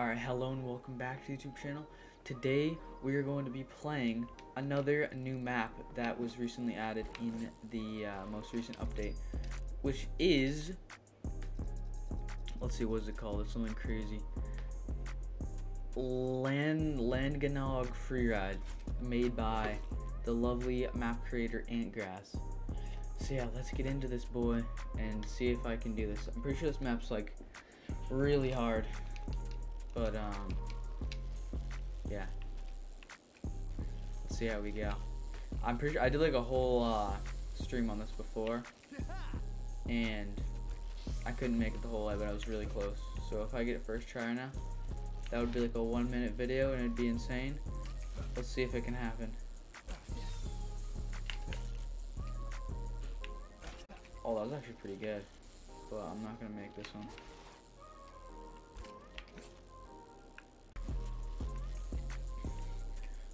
Alright, hello and welcome back to the YouTube channel. Today we are going to be playing another new map that was recently added in the uh, most recent update, which is, let's see, what is it called? It's something crazy. Land Llangynog Freeride, made by the lovely map creator Antgrass. So yeah, let's get into this boy and see if I can do this. I'm pretty sure this map's like really hard. But um yeah. Let's see how we go. I'm pretty sure I did like a whole uh stream on this before and I couldn't make it the whole way but I was really close. So if I get it first try now, that would be like a one minute video and it'd be insane. Let's see if it can happen. Oh, that was actually pretty good. But I'm not gonna make this one.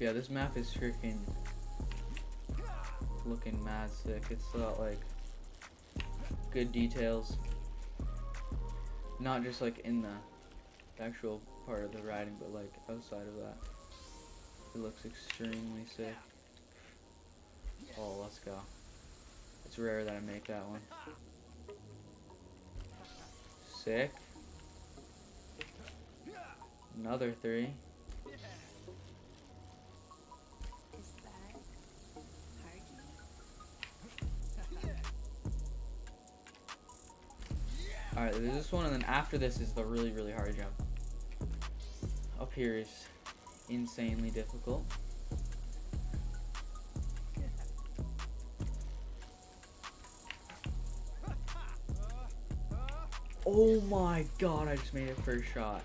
Yeah, this map is freaking looking mad sick. It's got like good details. Not just like in the actual part of the riding, but like outside of that. It looks extremely sick. Oh, let's go. It's rare that I make that one. Sick. Another three. Alright, there's this one, and then after this is the really, really hard jump. Up here is insanely difficult. Oh my god, I just made it first shot.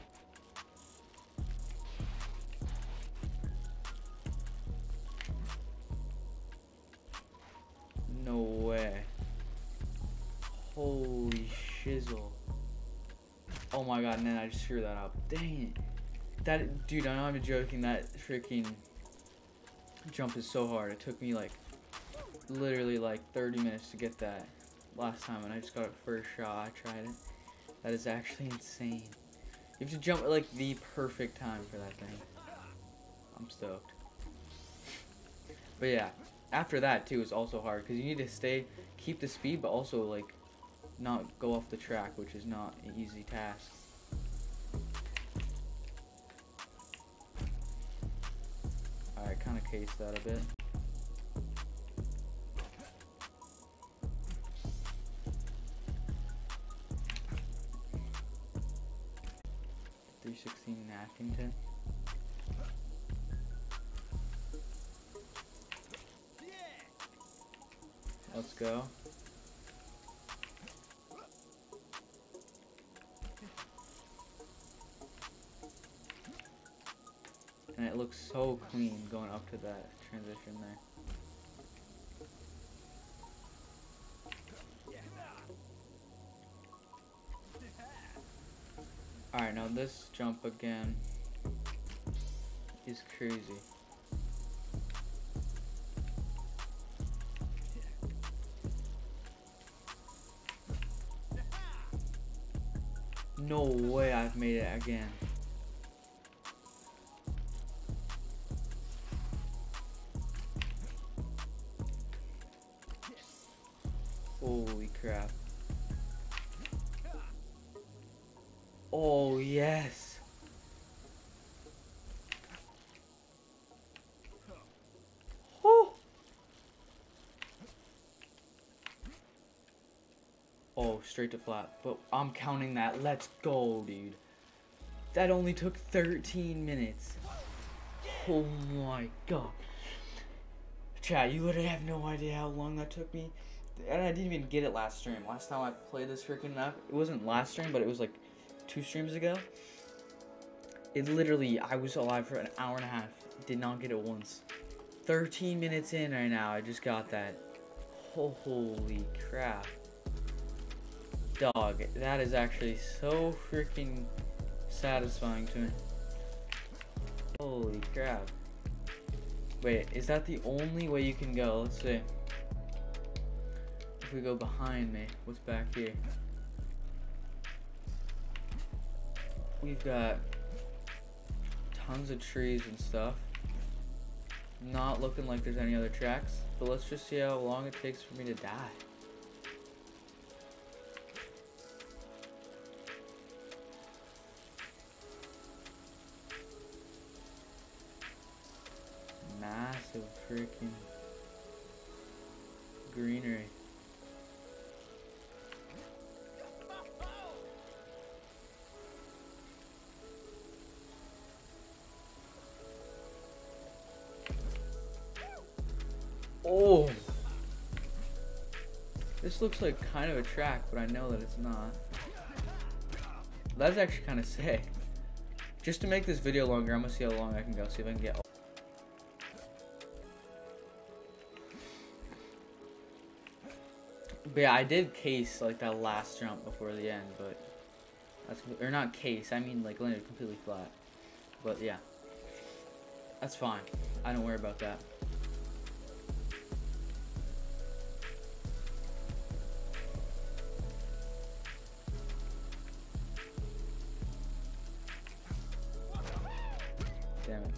Oh my god, man, I just screwed that up. Dang it. That, dude, I'm even joking, that freaking jump is so hard. It took me like, literally like 30 minutes to get that last time, and I just got it first shot. I tried it. That is actually insane. You have to jump at like the perfect time for that thing. I'm stoked. But yeah, after that too is also hard because you need to stay, keep the speed, but also like not go off the track, which is not an easy task. Alright, kind of case that a bit. Three sixteen Naftington. Let's go. Looks so clean going up to that transition there. Alright, now this jump again is crazy. No way I've made it again. Crap. Oh, yes. Oh. Oh, straight to flat. But I'm counting that. Let's go, dude. That only took 13 minutes. Oh my god. Chat, you literally have no idea how long that took me. And I didn't even get it last stream. Last time I played this freaking map, it wasn't last stream, but it was like two streams ago. It literally, I was alive for an hour and a half. Did not get it once. 13 minutes in right now, I just got that. Holy crap. Dog, that is actually so freaking satisfying to me. Holy crap. Wait, is that the only way you can go? Let's see. We go behind me, what's back here? We've got tons of trees and stuff. Not looking like there's any other tracks, but let's just see how long it takes for me to die. Massive freaking greenery. Oh! This looks like kind of a track, but I know that it's not. That's actually kind of sick. Just to make this video longer, I'm gonna see how long I can go. See if I can get. But yeah, I did case like that last jump before the end, but that's or not case. I mean like landed completely flat. But yeah, that's fine. I don't worry about that. Damn it.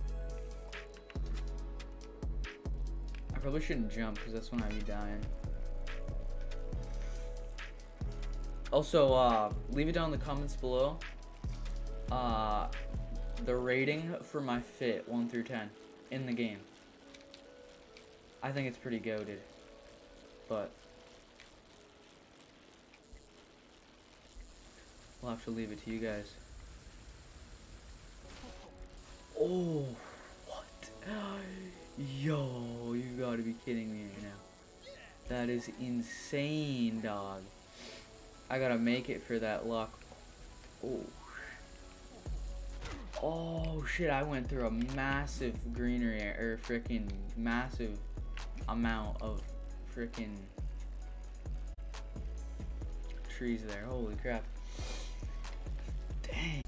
I probably shouldn't jump because that's when I'd be dying. Also, uh, leave it down in the comments below. Uh, the rating for my fit, 1 through 10, in the game. I think it's pretty goaded. But, we'll have to leave it to you guys. Oh, what? Yo, you gotta be kidding me right now. That is insane, dog. I gotta make it for that luck. Oh. Oh shit, I went through a massive greenery or freaking massive amount of freaking trees there. Holy crap. Dang.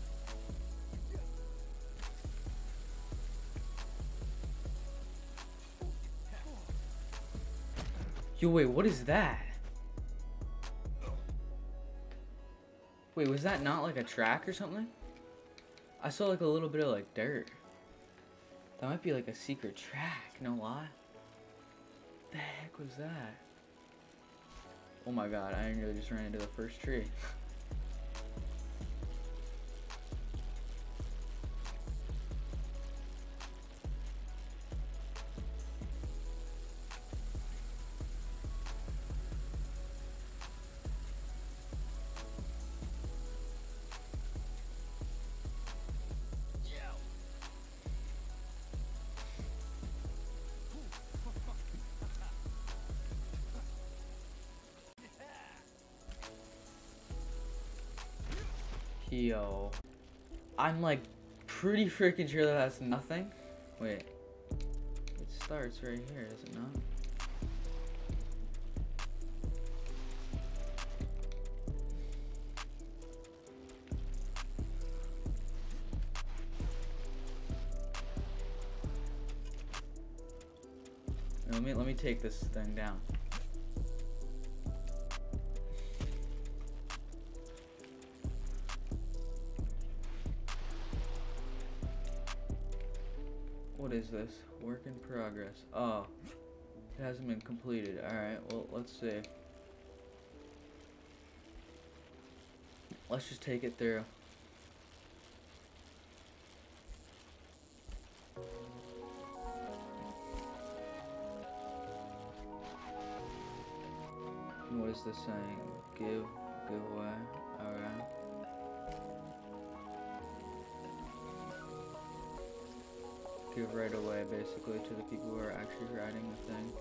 Yo, wait, what is that? Wait, was that not like a track or something? I saw like a little bit of like dirt. That might be like a secret track, no lie. The heck was that? Oh my god, I nearly just ran into the first tree. Yo. I'm like pretty freaking sure that that's nothing. Wait. It starts right here, is it not? Let me let me take this thing down. Is this? Work in progress. Oh. It hasn't been completed. Alright, well, let's see. Let's just take it through. What is this saying? Give, give away. Alright. Right away basically to the people who are actually riding the thing.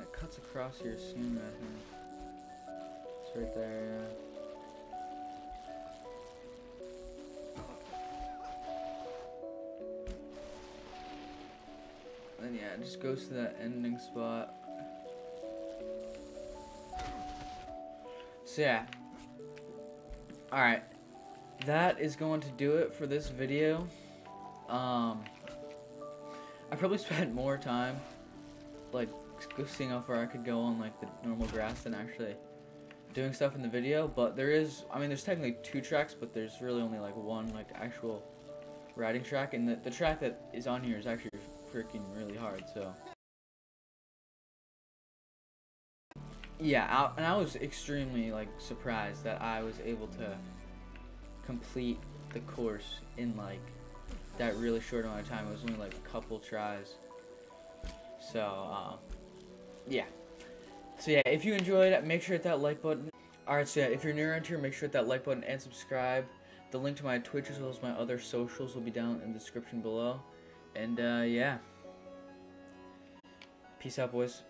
It cuts across here soon, I think. It's right there, yeah. And yeah, it just goes to that ending spot. So yeah. Alright. That is going to do it for this video. Um, I probably spent more time, like, seeing how far I could go on, like, the normal grass than actually doing stuff in the video. But there is, I mean, there's technically two tracks, but there's really only, like, one, like, actual riding track. And the, the track that is on here is actually freaking really hard, so. Yeah, I, and I was extremely, like, surprised that I was able to complete the course in, like, that really short amount of time. It was only like a couple tries. So, um, yeah. So yeah, if you enjoyed it, make sure to hit that like button. Alright, so yeah, if you're new around here, make sure to hit that like button and subscribe. The link to my Twitch as well as my other socials will be down in the description below. And, uh, yeah. Peace out, boys.